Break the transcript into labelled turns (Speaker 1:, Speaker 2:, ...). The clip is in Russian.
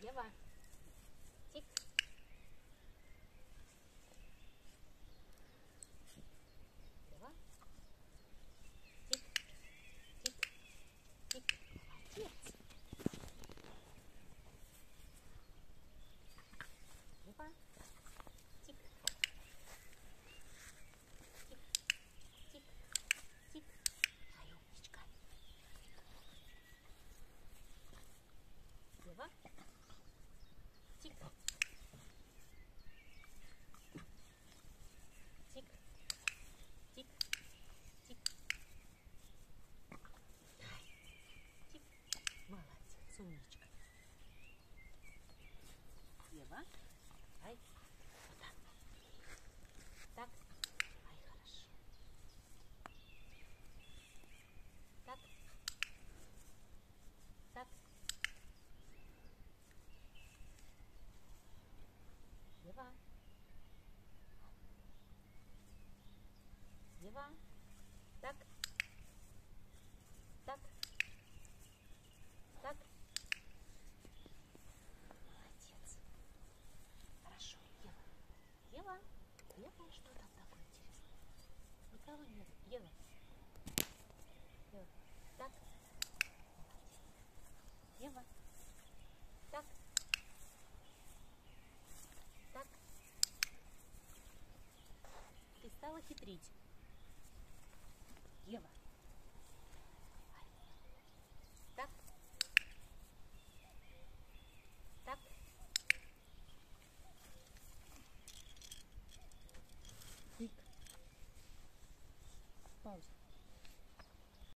Speaker 1: 夜晚。Ева. Так. Так. Так. Молодец. Хорошо, Ева. Ева. Ева, что там такое интересное? Никого нет. Ева. Ева. Так. Молодец. Ева. Так. Так. Ты стала хитрить.